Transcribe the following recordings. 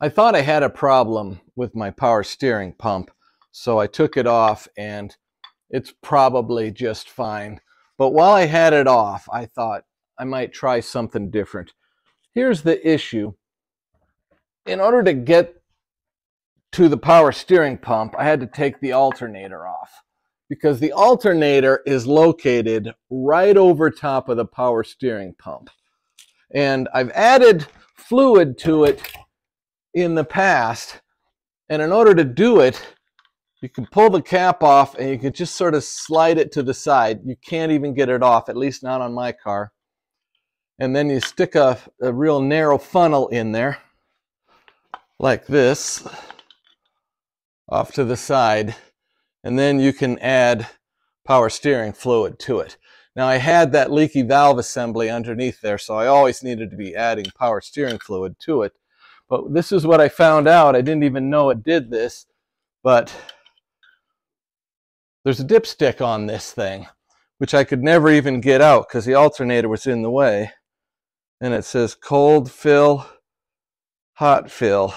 I thought I had a problem with my power steering pump, so I took it off and it's probably just fine. But while I had it off, I thought I might try something different. Here's the issue. In order to get to the power steering pump, I had to take the alternator off because the alternator is located right over top of the power steering pump. And I've added fluid to it in the past. And in order to do it, you can pull the cap off and you can just sort of slide it to the side. You can't even get it off, at least not on my car. And then you stick a, a real narrow funnel in there, like this, off to the side. And then you can add power steering fluid to it. Now I had that leaky valve assembly underneath there, so I always needed to be adding power steering fluid to it. But this is what I found out. I didn't even know it did this, but there's a dipstick on this thing, which I could never even get out because the alternator was in the way. And it says cold fill, hot fill.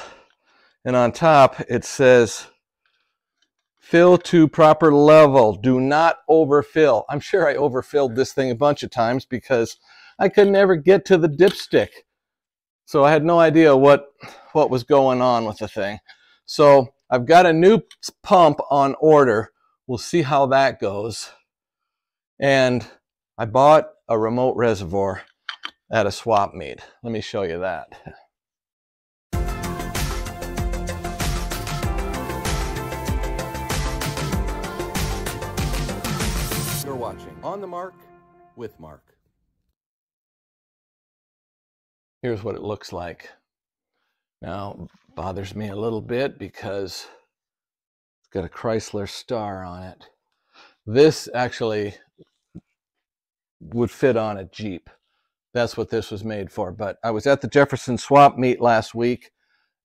And on top it says fill to proper level. Do not overfill. I'm sure I overfilled this thing a bunch of times because I could never get to the dipstick. So I had no idea what, what was going on with the thing. So I've got a new pump on order We'll see how that goes. And I bought a remote reservoir at a swap meet. Let me show you that. You're watching On the Mark with Mark. Here's what it looks like. Now, bothers me a little bit because it's got a Chrysler star on it. This actually would fit on a Jeep. That's what this was made for. But I was at the Jefferson Swap meet last week,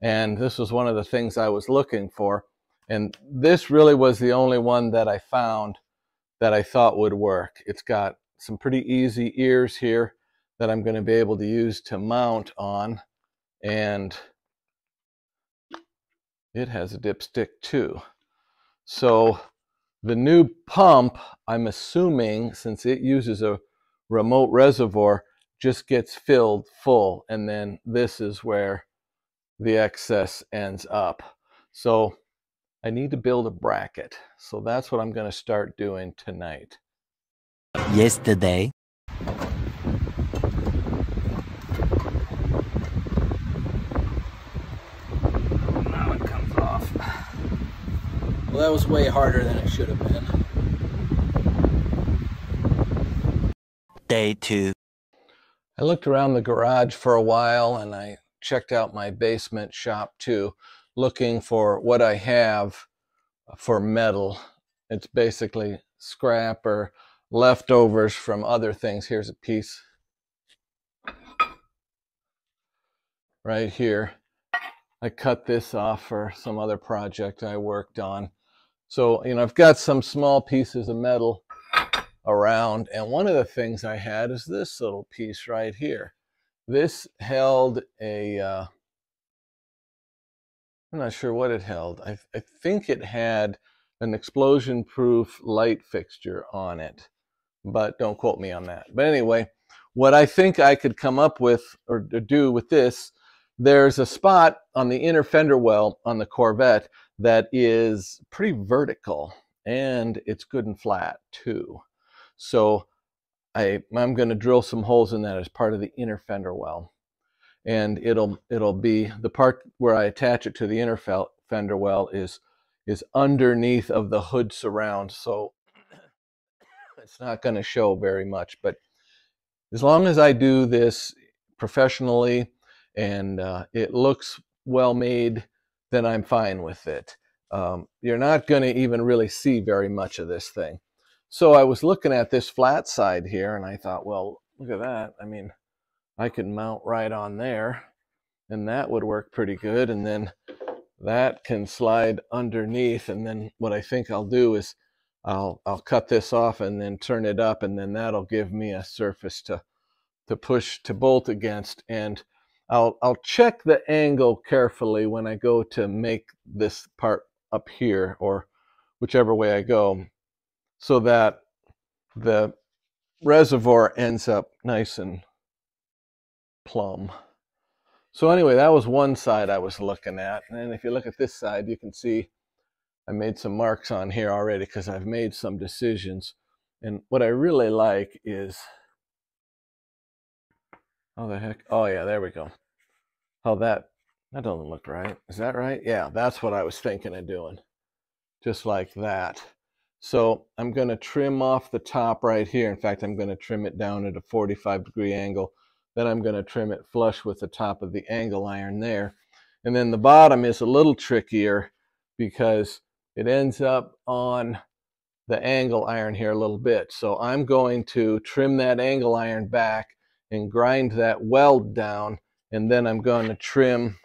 and this was one of the things I was looking for. And this really was the only one that I found that I thought would work. It's got some pretty easy ears here that I'm going to be able to use to mount on. And it has a dipstick too. So the new pump, I'm assuming, since it uses a remote reservoir, just gets filled full. And then this is where the excess ends up. So I need to build a bracket. So that's what I'm going to start doing tonight. Yesterday. Well, that was way harder than it should have been. Day two. I looked around the garage for a while and I checked out my basement shop too, looking for what I have for metal. It's basically scrap or leftovers from other things. Here's a piece right here. I cut this off for some other project I worked on. So, you know, I've got some small pieces of metal around. And one of the things I had is this little piece right here. This held a, uh, I'm not sure what it held. I, I think it had an explosion proof light fixture on it, but don't quote me on that. But anyway, what I think I could come up with or do with this, there's a spot on the inner fender well on the Corvette that is pretty vertical and it's good and flat too. So I, I'm going to drill some holes in that as part of the inner fender well. And it'll, it'll be the part where I attach it to the inner fender well is, is underneath of the hood surround. So it's not going to show very much, but as long as I do this professionally and uh, it looks well made, then I'm fine with it. Um, you're not going to even really see very much of this thing. So I was looking at this flat side here and I thought, well, look at that. I mean, I could mount right on there and that would work pretty good. And then that can slide underneath. And then what I think I'll do is I'll, I'll cut this off and then turn it up and then that'll give me a surface to, to push, to bolt against. And I'll, I'll check the angle carefully when I go to make this part up here or whichever way I go so that the reservoir ends up nice and plumb. So anyway, that was one side I was looking at. And if you look at this side, you can see I made some marks on here already because I've made some decisions. And what I really like is, oh the heck, oh yeah, there we go. Oh, that, that doesn't look right. Is that right? Yeah, that's what I was thinking of doing. Just like that. So I'm going to trim off the top right here. In fact, I'm going to trim it down at a 45 degree angle. Then I'm going to trim it flush with the top of the angle iron there. And then the bottom is a little trickier because it ends up on the angle iron here a little bit. So I'm going to trim that angle iron back and grind that weld down. And then I'm going to trim,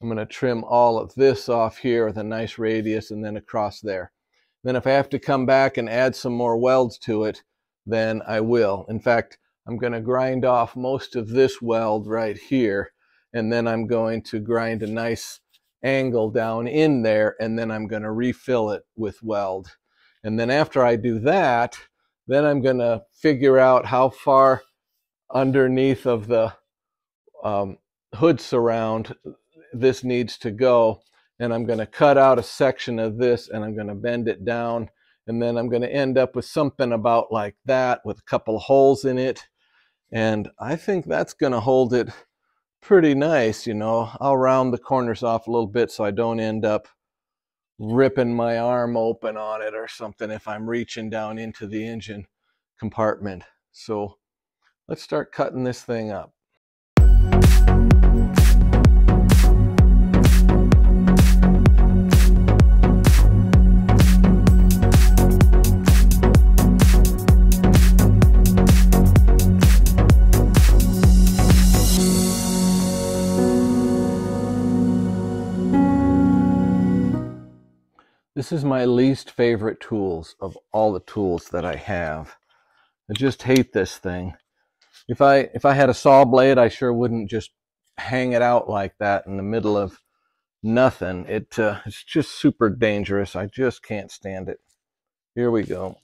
I'm going to trim all of this off here with a nice radius and then across there. Then if I have to come back and add some more welds to it, then I will. In fact, I'm going to grind off most of this weld right here, and then I'm going to grind a nice angle down in there, and then I'm going to refill it with weld. And then after I do that, then I'm going to figure out how far underneath of the um, hood surround this needs to go. And I'm going to cut out a section of this and I'm going to bend it down. And then I'm going to end up with something about like that with a couple of holes in it. And I think that's going to hold it pretty nice you know. I'll round the corners off a little bit so I don't end up ripping my arm open on it or something if I'm reaching down into the engine compartment. So let's start cutting this thing up This is my least favorite tools of all the tools that I have. I just hate this thing. If I if I had a saw blade, I sure wouldn't just hang it out like that in the middle of nothing. It uh, it's just super dangerous. I just can't stand it. Here we go.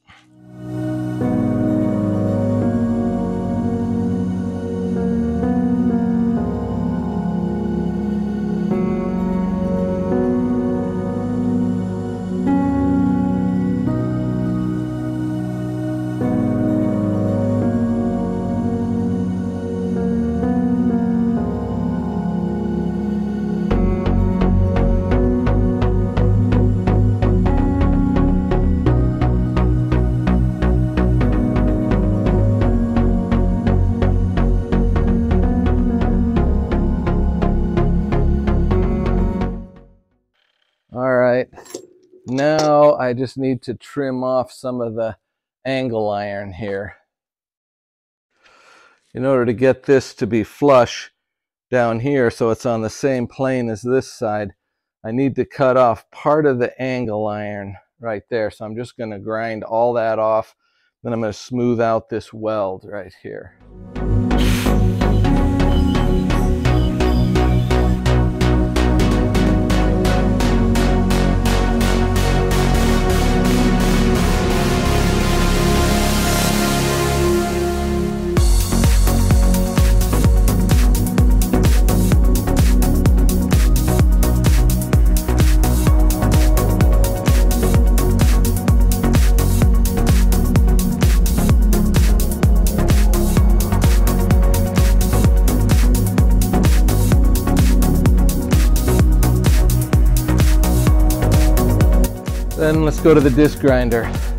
I just need to trim off some of the angle iron here. In order to get this to be flush down here so it's on the same plane as this side, I need to cut off part of the angle iron right there. So I'm just going to grind all that off. Then I'm going to smooth out this weld right here. Go to the disc grinder.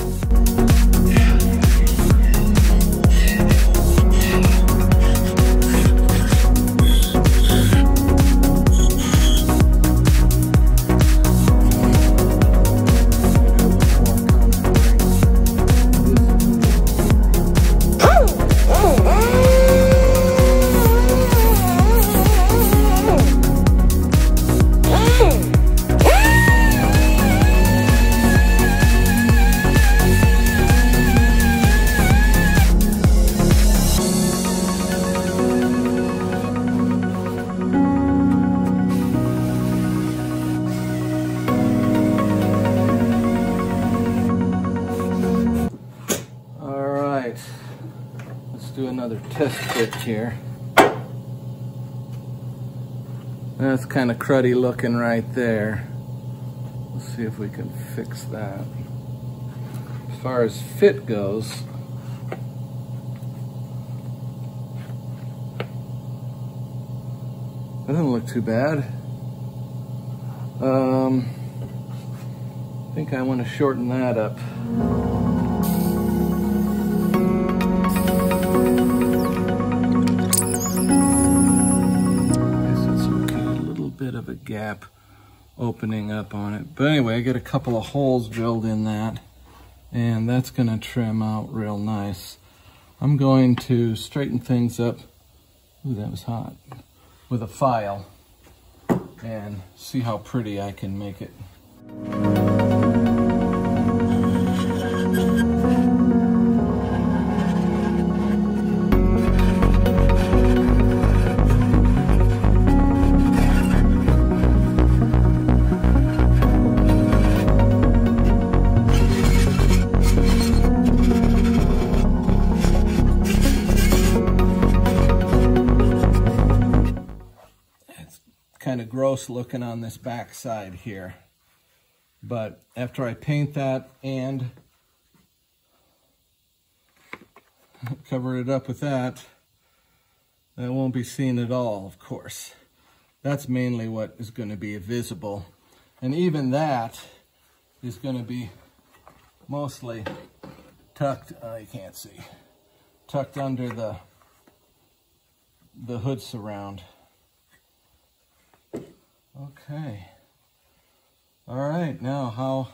Test fit here. That's kind of cruddy looking right there. Let's see if we can fix that. As far as fit goes, that doesn't look too bad. Um, I think I want to shorten that up. Bit of a gap opening up on it. But anyway, I got a couple of holes drilled in that and that's gonna trim out real nice. I'm going to straighten things up. Ooh, that was hot. With a file and see how pretty I can make it. Looking on this back side here. But after I paint that and cover it up with that, that won't be seen at all, of course. That's mainly what is going to be visible. And even that is going to be mostly tucked, oh, can't see, tucked under the, the hood surround. Okay. All right, now how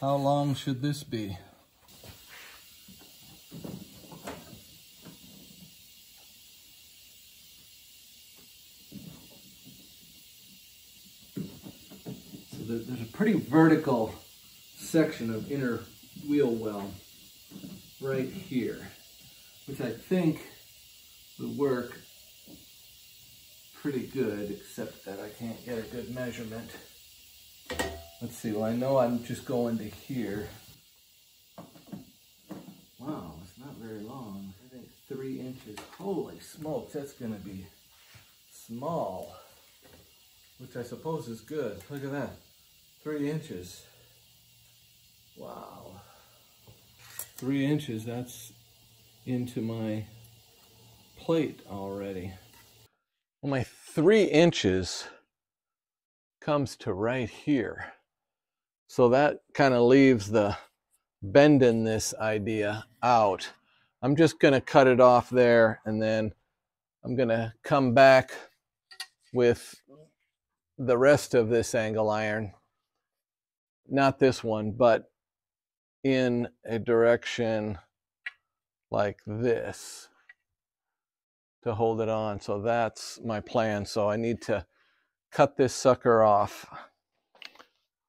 how long should this be? So there's a pretty vertical section of inner wheel well right here, which I think would work pretty good, except that I can't get a good measurement. Let's see, well I know I'm just going to here. Wow, it's not very long. I think three inches. Holy smokes, that's gonna be small. Which I suppose is good. Look at that, three inches. Wow. Three inches, that's into my plate already. Well, my three inches comes to right here. So that kind of leaves the bending this idea out. I'm just going to cut it off there and then I'm going to come back with the rest of this angle iron. Not this one, but in a direction like this to hold it on. So that's my plan. So I need to cut this sucker off.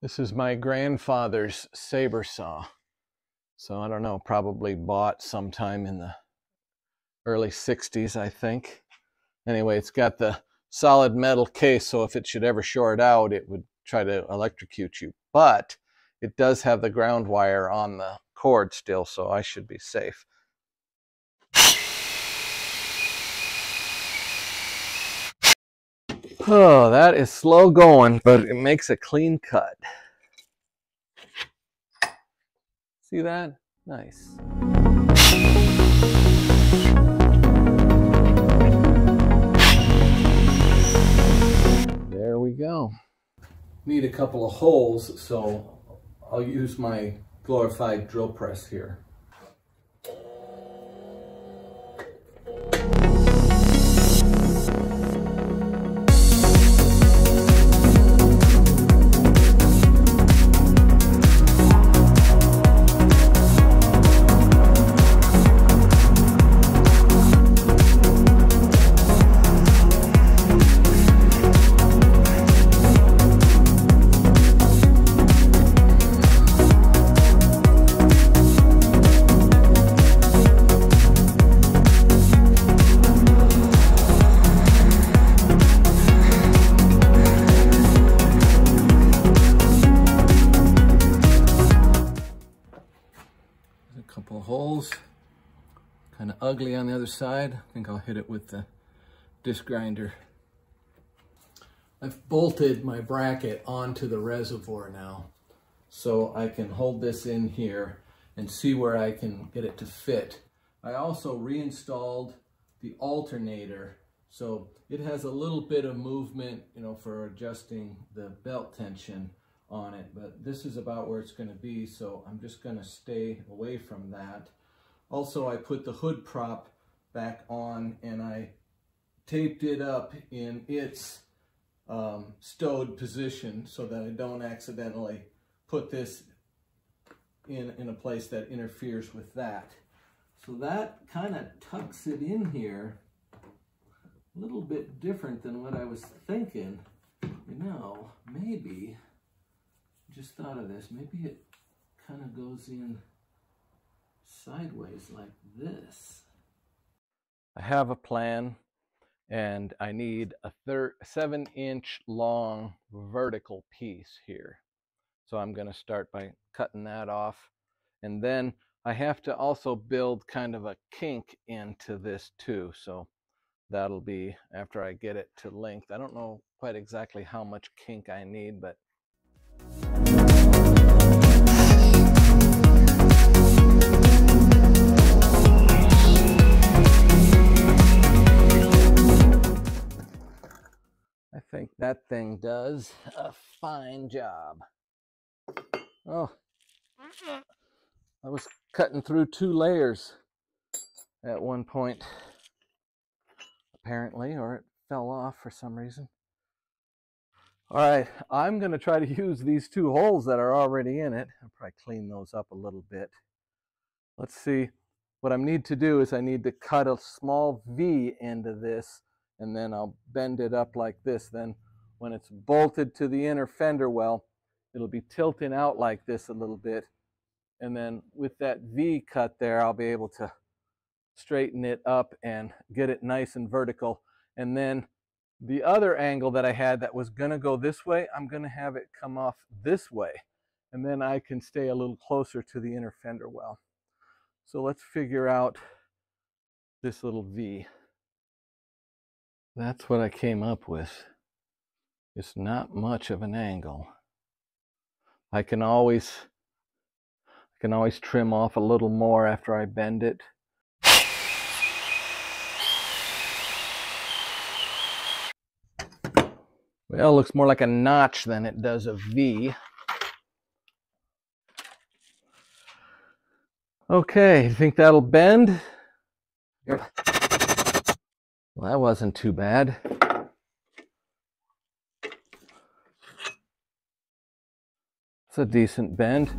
This is my grandfather's saber saw. So I don't know, probably bought sometime in the early 60s, I think. Anyway, it's got the solid metal case, so if it should ever short out, it would try to electrocute you. But it does have the ground wire on the cord still, so I should be safe. Oh, that is slow going, but it makes a clean cut. See that? Nice. There we go. Need a couple of holes, so I'll use my glorified drill press here. Ugly on the other side. I think I'll hit it with the disc grinder. I've bolted my bracket onto the reservoir now. So I can hold this in here and see where I can get it to fit. I also reinstalled the alternator. So it has a little bit of movement, you know, for adjusting the belt tension on it, but this is about where it's going to be. So I'm just going to stay away from that. Also, I put the hood prop back on and I taped it up in its um, stowed position so that I don't accidentally put this in, in a place that interferes with that. So that kind of tucks it in here a little bit different than what I was thinking. You know, maybe, just thought of this, maybe it kind of goes in sideways like this. I have a plan and I need a third seven inch long vertical piece here. So I'm going to start by cutting that off and then I have to also build kind of a kink into this too. So that'll be after I get it to length. I don't know quite exactly how much kink I need, but does a fine job. Oh, I was cutting through two layers at one point, apparently, or it fell off for some reason. All right, I'm going to try to use these two holes that are already in it. I'll probably clean those up a little bit. Let's see. What I need to do is I need to cut a small V into this and then I'll bend it up like this. Then when it's bolted to the inner fender well, it'll be tilting out like this a little bit. And then with that V cut there, I'll be able to straighten it up and get it nice and vertical. And then the other angle that I had that was gonna go this way, I'm gonna have it come off this way. And then I can stay a little closer to the inner fender well. So let's figure out this little V. That's what I came up with. It's not much of an angle. I can always I can always trim off a little more after I bend it. Well, it looks more like a notch than it does a V. Okay, you think that'll bend? Well, that wasn't too bad. It's a decent bend.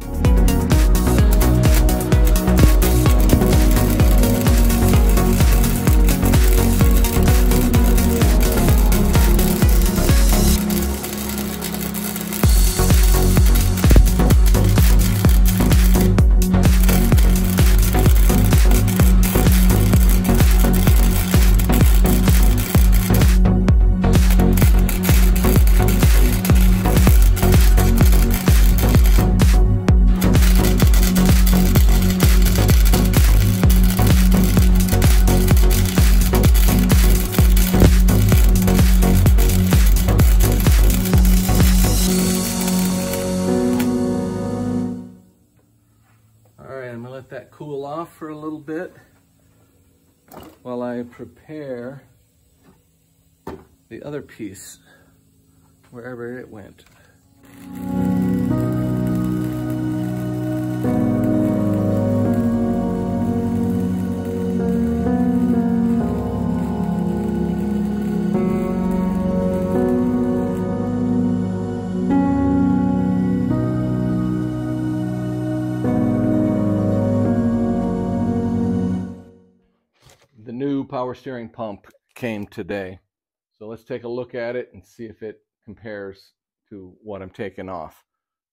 The piece wherever it went. The new power steering pump came today. So let's take a look at it and see if it compares to what I'm taking off.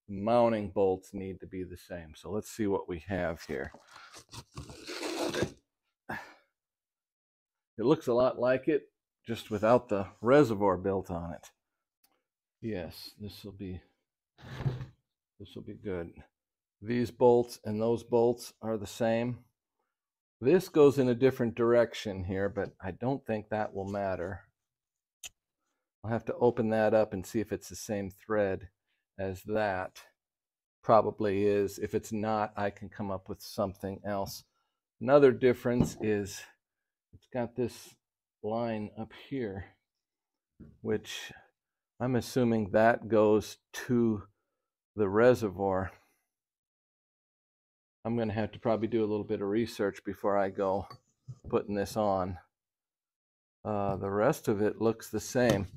Mounting bolts need to be the same. So let's see what we have here. It looks a lot like it, just without the reservoir built on it. Yes, this will be this will be good. These bolts and those bolts are the same. This goes in a different direction here, but I don't think that will matter. I'll have to open that up and see if it's the same thread as that. Probably is. If it's not, I can come up with something else. Another difference is it's got this line up here, which I'm assuming that goes to the reservoir. I'm going to have to probably do a little bit of research before I go putting this on. Uh, the rest of it looks the same.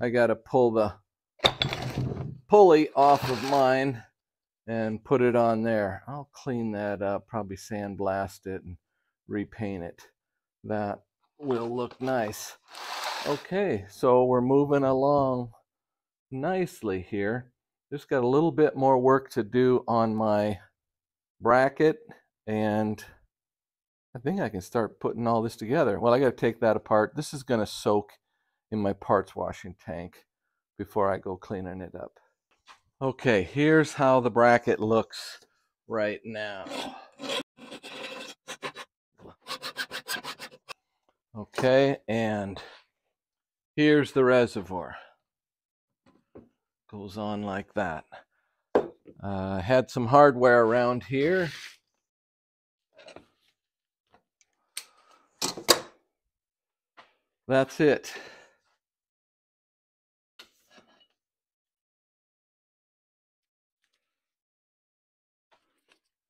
I got to pull the pulley off of mine and put it on there. I'll clean that up, probably sandblast it and repaint it. That will look nice. Okay, so we're moving along nicely here. Just got a little bit more work to do on my bracket and I think I can start putting all this together. Well, I got to take that apart. This is going to soak in my parts washing tank before I go cleaning it up. Okay, here's how the bracket looks right now. Okay, and here's the reservoir. Goes on like that. Uh, had some hardware around here. That's it.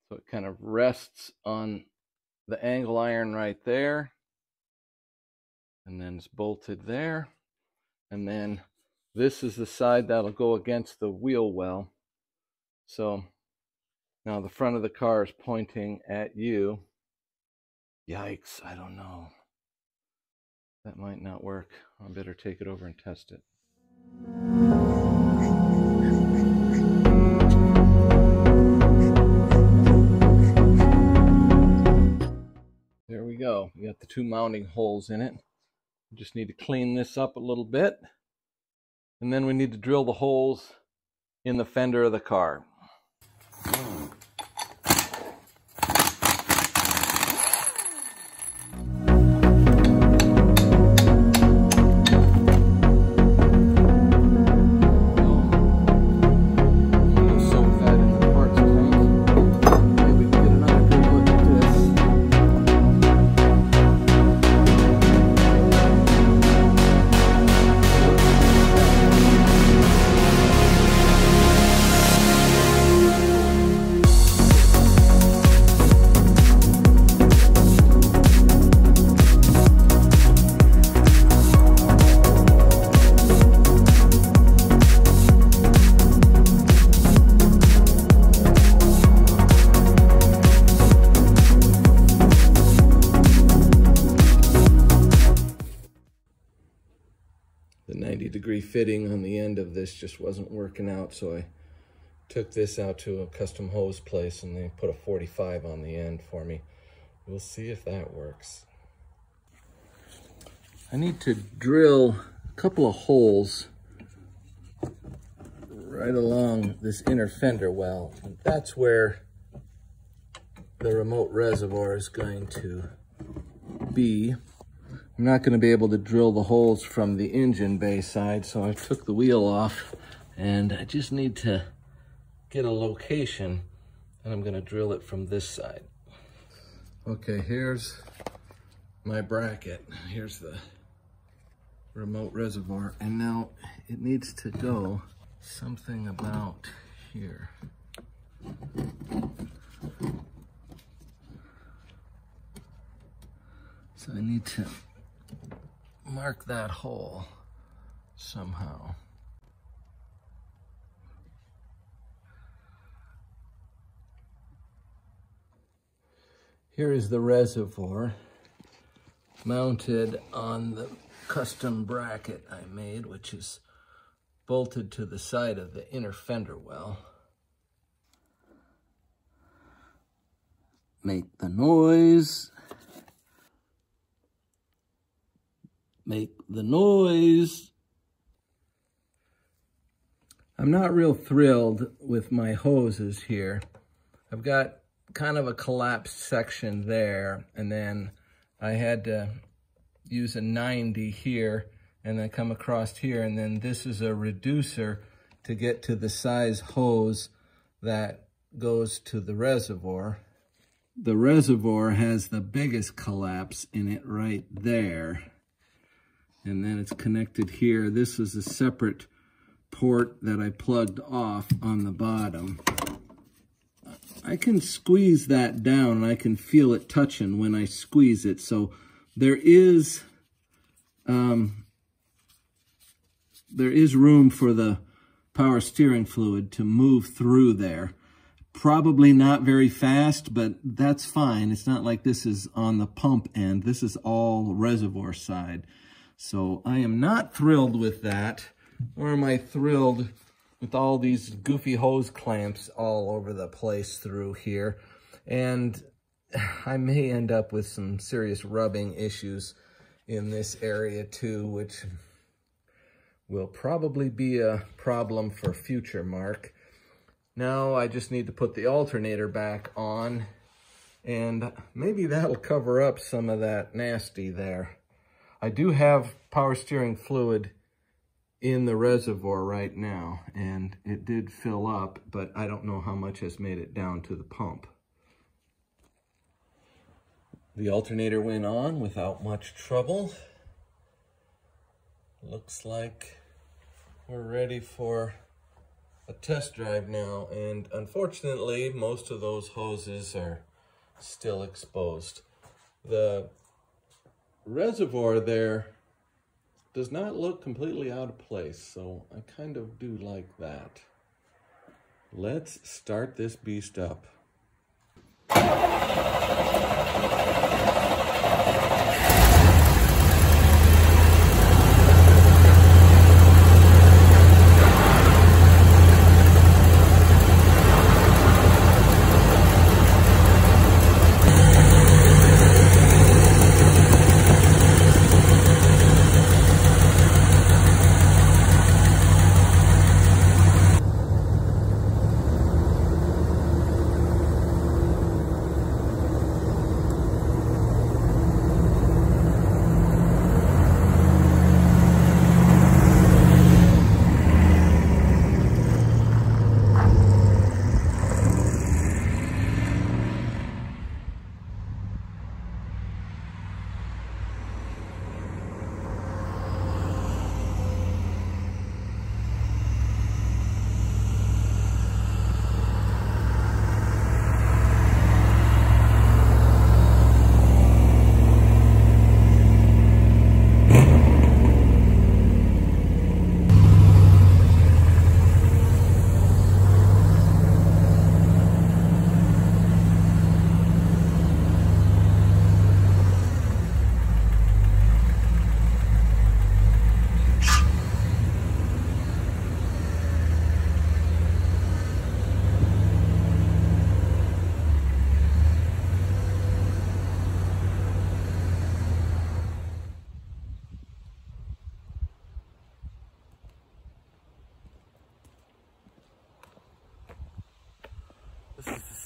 So it kind of rests on the angle iron right there. And then it's bolted there. And then this is the side that'll go against the wheel well. So now the front of the car is pointing at you. Yikes, I don't know. That might not work. I better take it over and test it. Go. We got the two mounting holes in it. We just need to clean this up a little bit. And then we need to drill the holes in the fender of the car. 90 degree fitting on the end of this just wasn't working out so I took this out to a custom hose place and they put a 45 on the end for me. We'll see if that works. I need to drill a couple of holes right along this inner fender well. That's where the remote reservoir is going to be I'm not going to be able to drill the holes from the engine bay side, so I took the wheel off and I just need to get a location and I'm going to drill it from this side. Okay, here's my bracket. Here's the remote reservoir and now it needs to go something about here. So I need to mark that hole somehow. Here is the reservoir mounted on the custom bracket I made, which is bolted to the side of the inner fender well. Make the noise. Make the noise. I'm not real thrilled with my hoses here. I've got kind of a collapsed section there. And then I had to use a 90 here and then come across here. And then this is a reducer to get to the size hose that goes to the reservoir. The reservoir has the biggest collapse in it right there. And then it's connected here. This is a separate port that I plugged off on the bottom. I can squeeze that down and I can feel it touching when I squeeze it. So there is um, there is room for the power steering fluid to move through there. Probably not very fast, but that's fine. It's not like this is on the pump end. This is all reservoir side. So I am not thrilled with that, or am I thrilled with all these goofy hose clamps all over the place through here. And I may end up with some serious rubbing issues in this area too, which will probably be a problem for future Mark. Now I just need to put the alternator back on and maybe that'll cover up some of that nasty there. I do have power steering fluid in the reservoir right now and it did fill up, but I don't know how much has made it down to the pump. The alternator went on without much trouble. Looks like we're ready for a test drive now. And unfortunately, most of those hoses are still exposed. The reservoir there does not look completely out of place, so I kind of do like that. Let's start this beast up.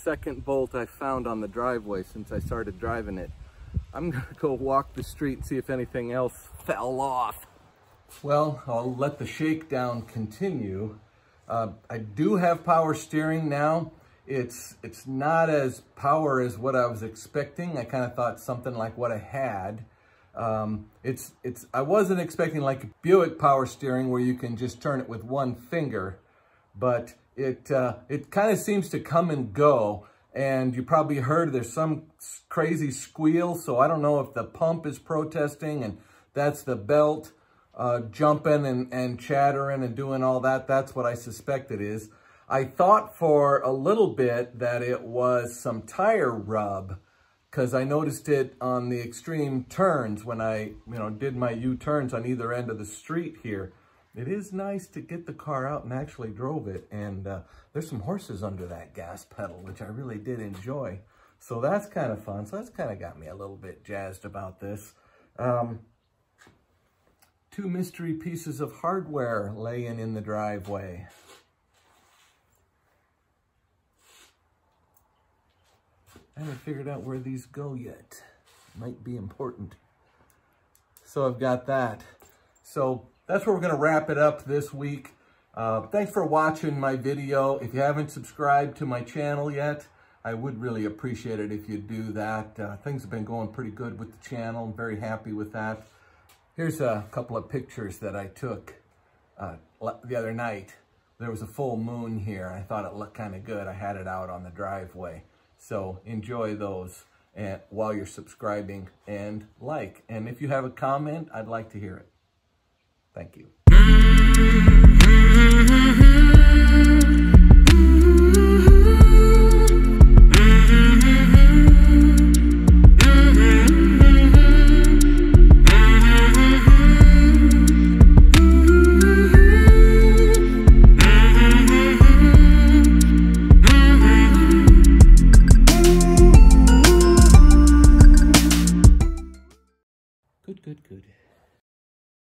Second bolt I found on the driveway since I started driving it. I'm gonna go walk the street and see if anything else fell off. Well, I'll let the shakedown continue. Uh, I do have power steering now. It's it's not as power as what I was expecting. I kind of thought something like what I had. Um, it's it's I wasn't expecting like Buick power steering where you can just turn it with one finger, but it uh, it kind of seems to come and go. And you probably heard there's some crazy squeal. So I don't know if the pump is protesting and that's the belt uh, jumping and, and chattering and doing all that. That's what I suspect it is. I thought for a little bit that it was some tire rub because I noticed it on the extreme turns when I, you know, did my U-turns on either end of the street here it is nice to get the car out and actually drove it. And uh, there's some horses under that gas pedal, which I really did enjoy. So that's kind of fun. So that's kind of got me a little bit jazzed about this. Um, two mystery pieces of hardware laying in the driveway. I haven't figured out where these go yet. Might be important. So I've got that. So that's where we're going to wrap it up this week. Uh, thanks for watching my video. If you haven't subscribed to my channel yet, I would really appreciate it if you do that. Uh, things have been going pretty good with the channel. I'm very happy with that. Here's a couple of pictures that I took uh, the other night. There was a full moon here. I thought it looked kind of good. I had it out on the driveway. So enjoy those and while you're subscribing and like. And if you have a comment, I'd like to hear it. Thank you. Mm-hmm.